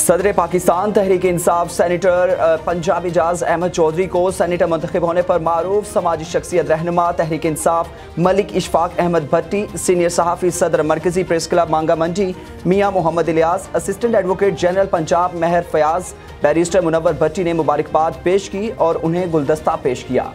सदर पाकिस्तान तहरीक इंसाफ सैनीटर पंजाब एजाज अहमद चौधरी को सैनीटर मंतखब होने पर मरूफ समाजी शख्सियत रहनमा, तहरीक इंसाफ मलिक इशफाक अहमद भट्टी, सीनियर सहाफ़ी सदर मरकजी press club Manga Mandi, Mian Muhammad Ilyas, assistant advocate general Punjab Mehar Fayyaz, barrister Munawar Bhatti ने मुबारकबाद पेश की और उन्हें गुलदस्ता पेश किया।